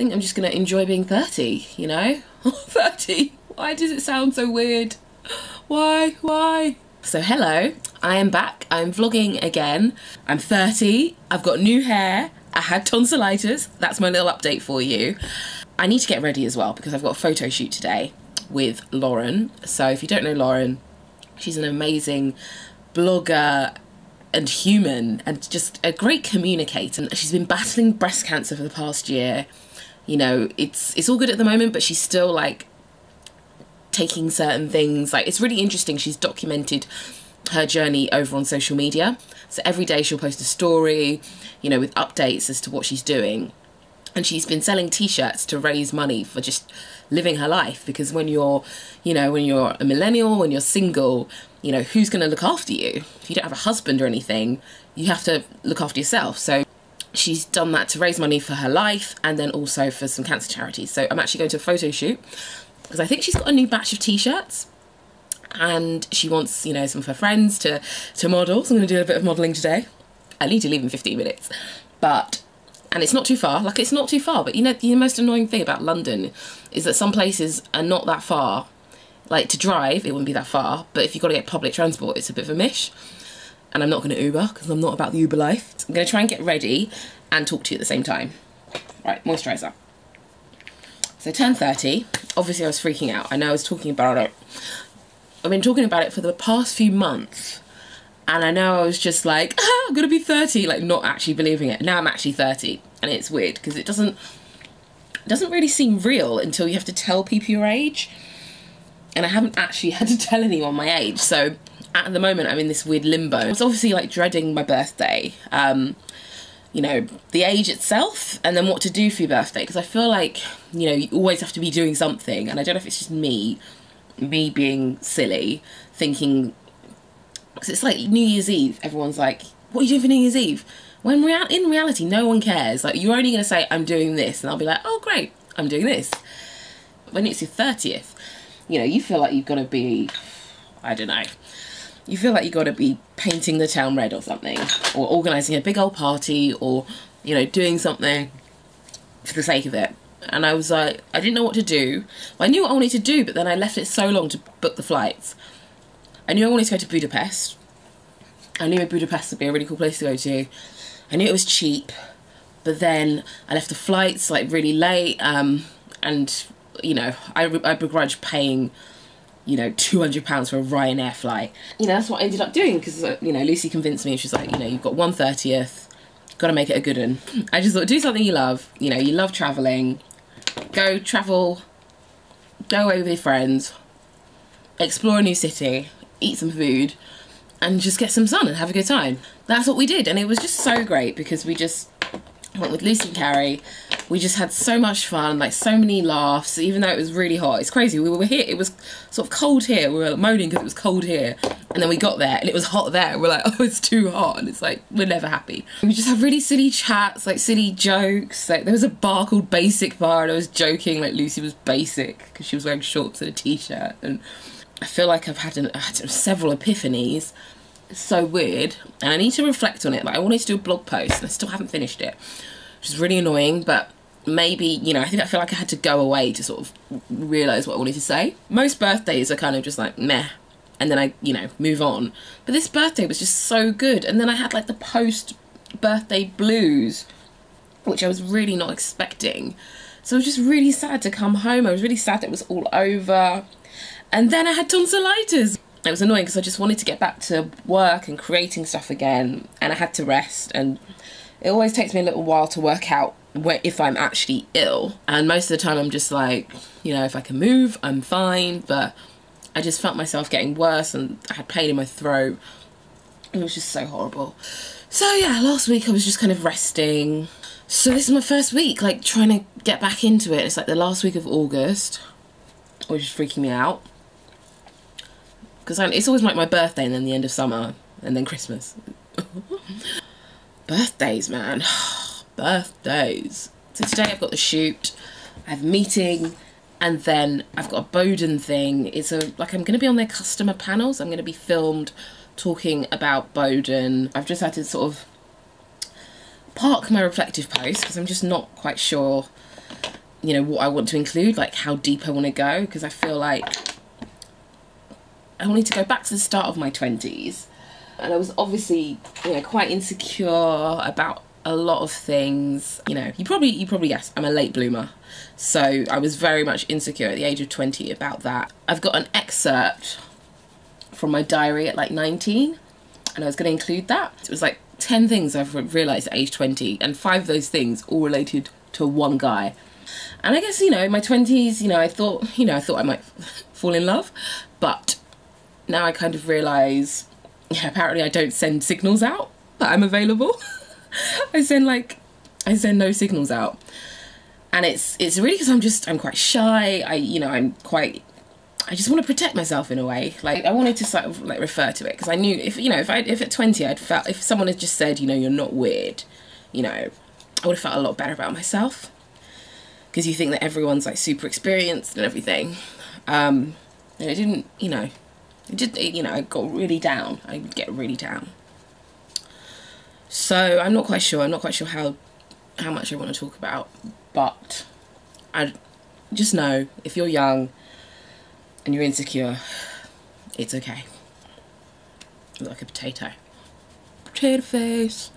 think I'm just gonna enjoy being 30, you know? 30? Why does it sound so weird? Why? Why? So hello, I am back. I'm vlogging again. I'm 30. I've got new hair. I had tonsillitis. That's my little update for you. I need to get ready as well because I've got a photo shoot today with Lauren. So if you don't know Lauren, she's an amazing blogger and human and just a great communicator. She's been battling breast cancer for the past year. You know, it's it's all good at the moment, but she's still like taking certain things. Like it's really interesting. She's documented her journey over on social media. So every day she'll post a story, you know, with updates as to what she's doing. And she's been selling t-shirts to raise money for just living her life because when you're, you know, when you're a millennial, when you're single, you know, who's going to look after you? If you don't have a husband or anything, you have to look after yourself. So she's done that to raise money for her life and then also for some cancer charities. So I'm actually going to a photo shoot because I think she's got a new batch of t-shirts and she wants, you know, some of her friends to, to model. So I'm going to do a bit of modelling today. I need to leave in 15 minutes. But, and it's not too far, like it's not too far, but you know, the most annoying thing about London is that some places are not that far like to drive, it wouldn't be that far, but if you've got to get public transport, it's a bit of a mish. And I'm not going to Uber because I'm not about the Uber life. I'm going to try and get ready and talk to you at the same time. Right, moisturiser. So 10.30, obviously I was freaking out. I know I was talking about it. I've been talking about it for the past few months. And I know I was just like, ah, I'm going to be 30, like not actually believing it. Now I'm actually 30. And it's weird because it doesn't, it doesn't really seem real until you have to tell people your age and I haven't actually had to tell anyone my age. So at the moment, I'm in this weird limbo. I was obviously like dreading my birthday. Um, you know, the age itself and then what to do for your birthday. Because I feel like, you know, you always have to be doing something. And I don't know if it's just me, me being silly, thinking, because it's like New Year's Eve, everyone's like, what are you doing for New Year's Eve? When real in reality, no one cares. Like, you're only going to say, I'm doing this. And I'll be like, oh, great, I'm doing this. When it's your 30th, you know, you feel like you've got to be, I don't know, you feel like you've got to be painting the town red or something, or organising a big old party, or, you know, doing something for the sake of it. And I was like, I didn't know what to do. Well, I knew what I wanted to do, but then I left it so long to book the flights. I knew I wanted to go to Budapest. I knew Budapest would be a really cool place to go to. I knew it was cheap, but then I left the flights like really late, um, and you know, I, I begrudge paying, you know, £200 for a Ryanair flight. You know, that's what I ended up doing because, uh, you know, Lucy convinced me. She's like, you know, you've got 130th, got to make it a good one. I just thought, do something you love. You know, you love travelling. Go travel, go away with your friends, explore a new city, eat some food, and just get some sun and have a good time. That's what we did. And it was just so great because we just went with Lucy and Carrie we just had so much fun, like so many laughs, even though it was really hot. It's crazy. We were here, it was sort of cold here. We were moaning because it was cold here. And then we got there and it was hot there. We're like, oh, it's too hot. And it's like, we're never happy. We just have really silly chats, like silly jokes. Like there was a bar called Basic Bar and I was joking like Lucy was basic because she was wearing shorts and a t-shirt. And I feel like I've had, an, had several epiphanies so weird and I need to reflect on it but I wanted to do a blog post and I still haven't finished it which is really annoying but maybe you know I think I feel like I had to go away to sort of realize what I wanted to say. Most birthdays are kind of just like meh, and then I you know move on. But this birthday was just so good, and then I had like the post birthday blues, which I was really not expecting. So I was just really sad to come home. I was really sad that it was all over, and then I had tonsillitis. It was annoying because I just wanted to get back to work and creating stuff again, and I had to rest and it always takes me a little while to work out if I'm actually ill. And most of the time I'm just like, you know, if I can move, I'm fine. But I just felt myself getting worse and I had pain in my throat. It was just so horrible. So yeah, last week I was just kind of resting. So this is my first week, like trying to get back into it. It's like the last week of August, which is freaking me out. Because it's always like my birthday and then the end of summer and then Christmas. Birthdays, man. Oh, birthdays. So today I've got the shoot, I have a meeting, and then I've got a Boden thing. It's a like I'm going to be on their customer panels. I'm going to be filmed talking about Boden. I've just had to sort of park my reflective post because I'm just not quite sure you know, what I want to include, like how deep I want to go, because I feel like I wanted to go back to the start of my 20s. And I was obviously, you know, quite insecure about a lot of things. You know, you probably, you probably guess I'm a late bloomer. So I was very much insecure at the age of 20 about that. I've got an excerpt from my diary at like 19 and I was going to include that. It was like 10 things I've realised at age 20 and five of those things all related to one guy. And I guess, you know, in my 20s, you know, I thought, you know, I thought I might fall in love, but now I kind of realise, yeah, apparently I don't send signals out that I'm available. I send like, I send no signals out. And it's it's really because I'm just I'm quite shy. I you know I'm quite I just want to protect myself in a way. Like I wanted to sort of like refer to it because I knew if you know if I if at 20 I'd felt if someone had just said you know you're not weird, you know, I would have felt a lot better about myself because you think that everyone's like super experienced and everything. Um, and it didn't, you know, it just you know I got really down. I would get really down. So I'm not quite sure. I'm not quite sure how how much I want to talk about, but I just know if you're young and you're insecure, it's okay. Like a potato. Potato face.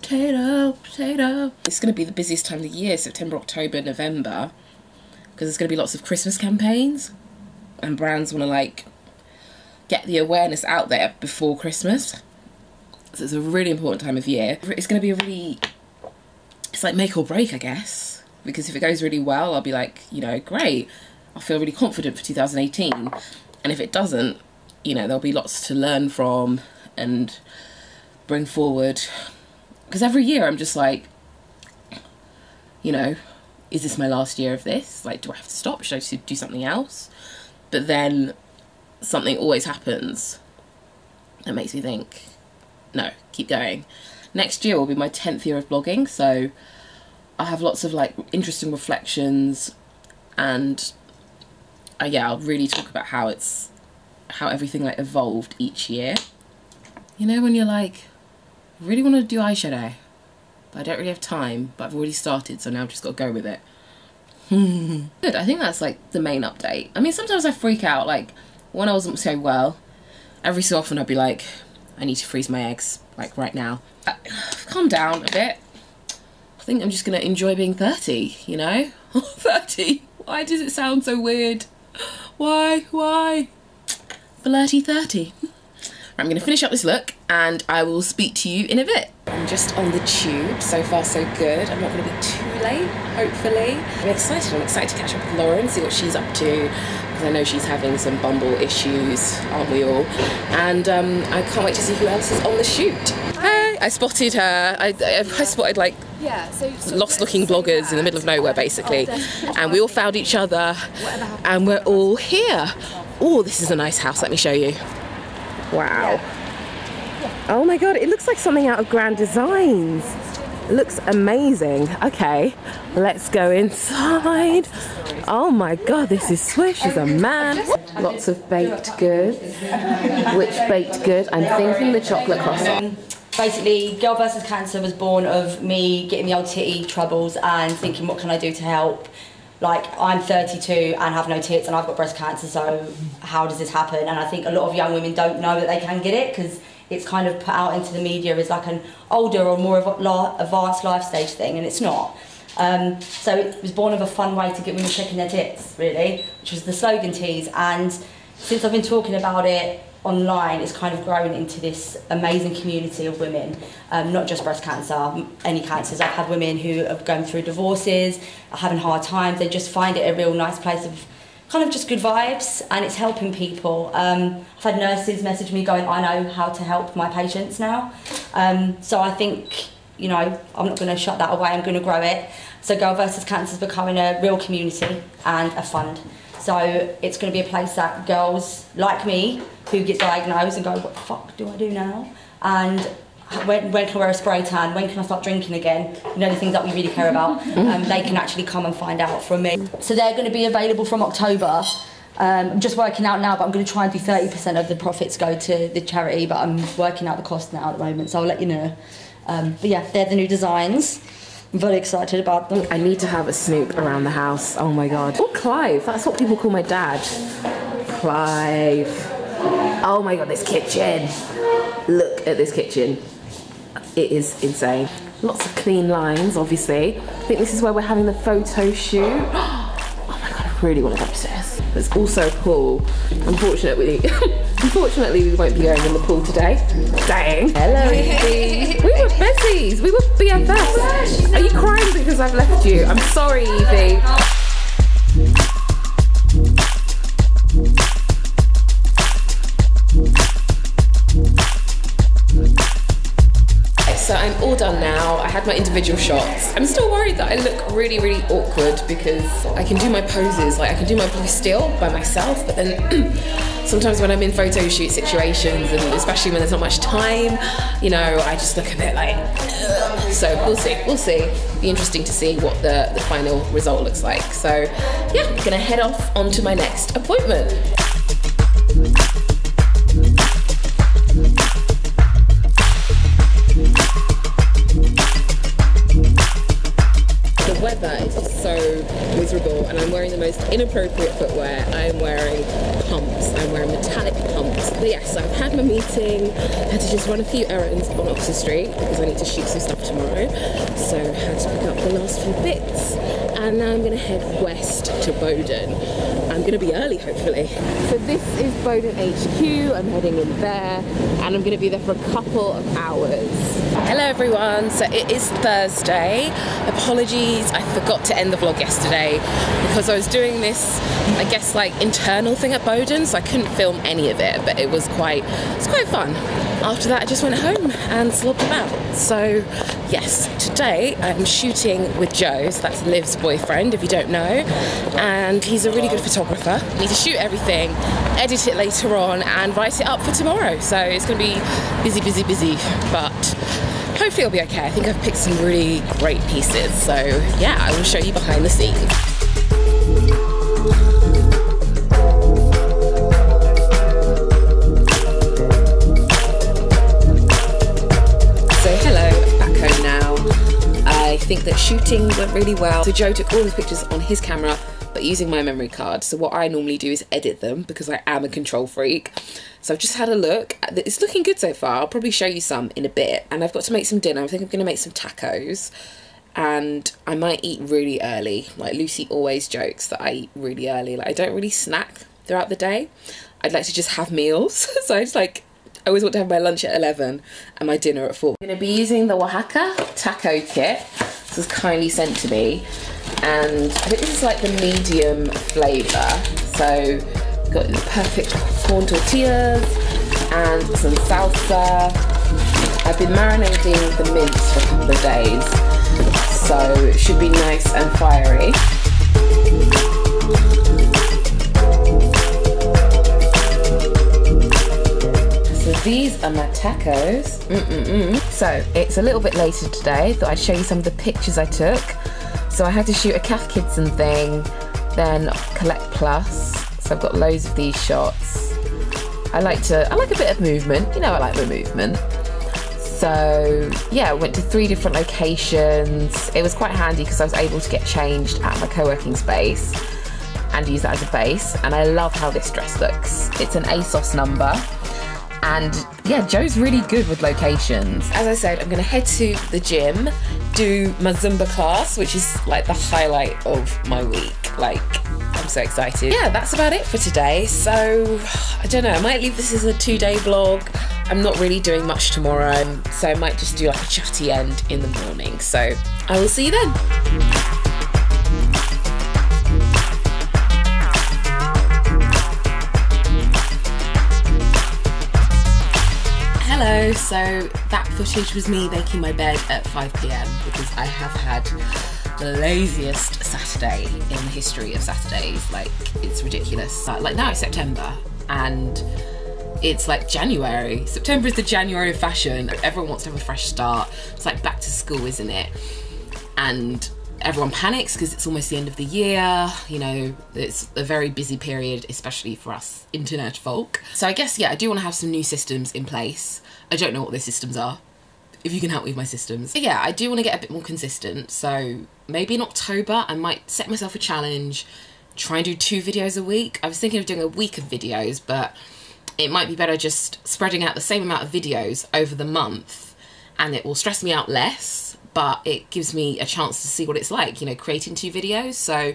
Potato, potato. It's going to be the busiest time of the year, September, October, November, because there's going to be lots of Christmas campaigns and brands want to like get the awareness out there before Christmas. So it's a really important time of year. It's going to be a really it's like make or break, I guess. Because if it goes really well, I'll be like, you know, great. I'll feel really confident for 2018. And if it doesn't, you know, there'll be lots to learn from and bring forward. Because every year I'm just like, you know, is this my last year of this? Like, do I have to stop? Should I do something else? But then something always happens that makes me think, no, keep going. Next year will be my 10th year of blogging so I have lots of like interesting reflections and uh, yeah I'll really talk about how it's how everything like evolved each year. You know when you're like really want to do eyeshadow but I don't really have time but I've already started so now I've just got to go with it. Good I think that's like the main update. I mean sometimes I freak out like when I wasn't so well every so often I'd be like I need to freeze my eggs like right now uh, calm down a bit. I think I'm just to enjoy being 30, you know? 30? Why does it sound so weird? Why? Why? Flirty 30. I'm going to finish up this look and I will speak to you in a bit. I'm just on the tube. So far, so good. I'm not to be too late, hopefully. I'm excited. I'm excited to catch up with Lauren, see what she's up to, because I know she's having some Bumble issues, aren't we all? And um, I can't wait to see who else is on the shoot. Hey, I spotted her. I, I, I spotted like yeah, so, so lost looking bloggers in the middle of nowhere basically. Oh, and we all found each other. And we're all here. Oh this is a nice house. Let me show you. Wow. Oh my god it looks like something out of grand designs. It looks amazing. Okay let's go inside oh my god this is swish as a man lots of baked goods which baked good i'm thinking the chocolate croissant basically, Girl versus Cancer was born of me getting the old titty troubles and thinking, what can I do to help? Like, I'm 32 and have no tits and I've got breast cancer, so how does this happen? And I think a lot of young women don't know that they can get it because it's kind of put out into the media as like an older or more advanced life stage thing, and it's not. Um, so it was born of a fun way to get women checking their tits, really, which was the slogan tease. And since I've been talking about it online it's kind of grown into this amazing community of women, um, not just breast cancer, any cancers. I've had women who have gone through divorces, are having hard times, they just find it a real nice place of kind of just good vibes and it's helping people. Um, I've had nurses message me going, I know how to help my patients now. Um, so I think, you know, I'm not going to shut that away, I'm going to grow it. So Girl versus Cancer is becoming a real community and a fund. So it's going to be a place that girls like me who get diagnosed and go, what the fuck do I do now? And when, when can I wear a spray tan? When can I start drinking again? You know, the things that we really care about. Um, they can actually come and find out from me. So they're going to be available from October. Um, I'm just working out now, but I'm going to try and do 30% of the profits go to the charity, but I'm working out the cost now at the moment, so I'll let you know. Um, but yeah, they're the new designs. I'm very excited about them. I need to have a snoop around the house. Oh my god. Oh, Clive. That's what people call my dad. Clive. Oh my god, this kitchen. Look at this kitchen. It is insane. Lots of clean lines, obviously. I think this is where we're having the photo shoot. Oh my god, I really want to go upstairs. There's also a pool. Unfortunately, unfortunately, we won't be going in the pool today. Dang. Hello, Evie. We were besties. We were BFFs. Are you crying because I've left you? I'm sorry, Evie. Had my individual shots. I'm still worried that I look really, really awkward because I can do my poses, like I can do my blue steel by myself, but then sometimes when I'm in photo shoot situations and especially when there's not much time, you know, I just look a bit like, so we'll see, we'll see. Be interesting to see what the, the final result looks like. So yeah, I'm gonna head off onto my next appointment. Most inappropriate footwear. I'm wearing pumps, I'm wearing metallic pumps. But yes, I've had my meeting, had to just run a few errands on Oxford Street because I need to shoot some stuff tomorrow. So I had to pick up the last few bits and now I'm gonna head west to Boden. I'm gonna be early hopefully. So this is Boden HQ, I'm heading in there and I'm gonna be there for a couple of hours. Hello everyone, so it is Thursday. Apologies, I forgot to end the vlog yesterday because I was doing this, I guess like internal thing at Boden, so I couldn't film any of it, but it was quite, it's quite fun. After that I just went home and slobbed about. So yes, today I'm shooting with Joe, so that's Liv's boyfriend if you don't know, and he's a really good photographer. I need to shoot everything, edit it later on and write it up for tomorrow. So it's gonna be busy, busy, busy, but hopefully it'll be okay. I think I've picked some really great pieces. So yeah, I will show you behind the scenes. I think that shooting went really well. So Joe took all his pictures on his camera, using my memory card. So what I normally do is edit them because I am a control freak. So I've just had a look. It's looking good so far. I'll probably show you some in a bit. And I've got to make some dinner. I think I'm going to make some tacos. And I might eat really early. Like Lucy always jokes that I eat really early. Like I don't really snack throughout the day. I'd like to just have meals. so I just like I always want to have my lunch at 11 and my dinner at 4. I'm going to be using the Wahaca taco kit. This was kindly sent to me. And I think this is like the medium flavour. So got the perfect corn tortillas and some salsa. I've been marinating the mince for a couple of days. So it should be nice and fiery. These are my tacos. Mm-mm-mm. So it's a little bit later today. Thought I'd show you some of the pictures I took. So I had to shoot a Cath Kidston thing, then Collect Plus. So I've got loads of these shots. I like to, I like a bit of movement. You know, I like the movement. So yeah, went to three different locations. It was quite handy because I was able to get changed at my co-working space and use that as a base. And I love how this dress looks. It's an ASOS number. And yeah, Joe's really good with locations. As I said, I'm gonna head to the gym, do my Zumba class, which is like the highlight of my week. Like, I'm so excited. Yeah, that's about it for today. So, I don't know, I might leave this as a two day vlog. I'm not really doing much tomorrow, so I might just do like a chatty end in the morning. So, I will see you then. So that footage was me making my bed at 5pm because I have had the laziest Saturday in the history of Saturdays. Like, it's ridiculous. Like, now it's September and it's like January. September is the January of fashion. Everyone wants to have a fresh start. It's like back to school, isn't it? And everyone panics because it's almost the end of the year. You know, it's a very busy period, especially for us internet folk. So I guess, yeah, I do want to have some new systems in place. I don't know what the systems are. if you can help me with my systems. But yeah, I do want to get a bit more consistent. So maybe in October, I might set myself a challenge, try and do two videos a week. I was thinking of doing a week of videos, but it might be better just spreading out the same amount of videos over the month and it will stress me out less, but it gives me a chance to see what it's like, you know, creating two videos. So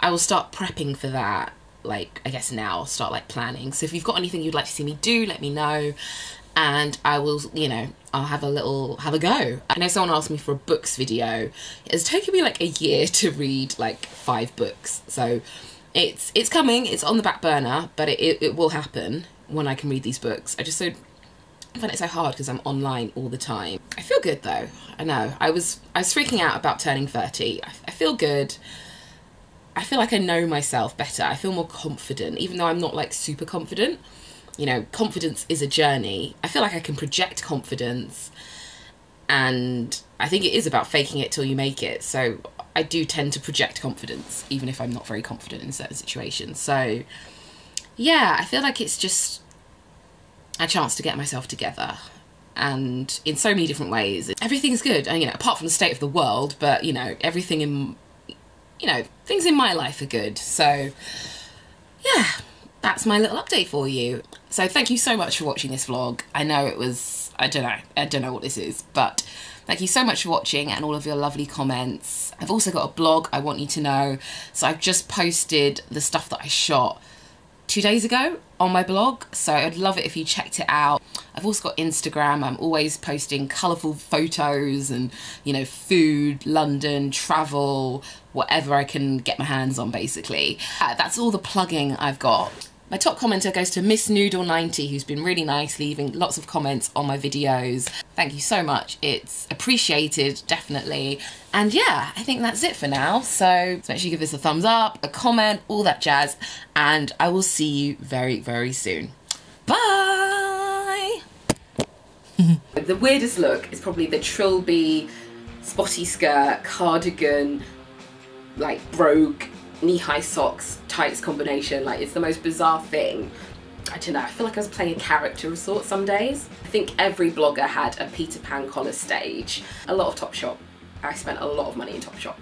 I will start prepping for that like I guess now I'll start like planning. So if you've got anything you'd like to see me do, let me know and I will, you know, I'll have a little have a go. I know someone asked me for a books video. It's taken me like a year to read like five books. So it's it's coming, it's on the back burner, but it, it, it will happen when I can read these books. I just so I find it so hard because I'm online all the time. I feel good though. I know. I was I was freaking out about turning 30. I, I feel good. I feel like I know myself better. I feel more confident, even though I'm not like super confident. You know, confidence is a journey. I feel like I can project confidence, and I think it is about faking it till you make it. So I do tend to project confidence, even if I'm not very confident in certain situations. So yeah, I feel like it's just a chance to get myself together. And in so many different ways. Everything's good and you know apart from the state of the world but you know everything in you know things in my life are good. So yeah that's my little update for you. So thank you so much for watching this vlog. I know it was i don't know i don't know what this is but thank you so much for watching and all of your lovely comments. I've also got a blog i want you to know. So i've just posted the stuff that i shot two days ago on my blog so I'd love it if you checked it out. I've also got Instagram. I'm always posting colourful photos and you know food London travel whatever I can get my hands on basically. Uh, that's all the plugging I've got my top commenter goes to Miss Noodle90 who's been really nice leaving lots of comments on my videos. Thank you so much. It's appreciated, definitely. And yeah, I think that's it for now. So, so make sure you give this a thumbs up, a comment, all that jazz. And I will see you very, very soon. Bye! the weirdest look is probably the Trilby spotty skirt, cardigan, like brogue knee-high socks, tights combination. Like, it's the most bizarre thing. I don't know, I feel like I was playing a character of sorts some days. I think every blogger had a Peter Pan collar stage. A lot of Topshop. I spent a lot of money in Topshop.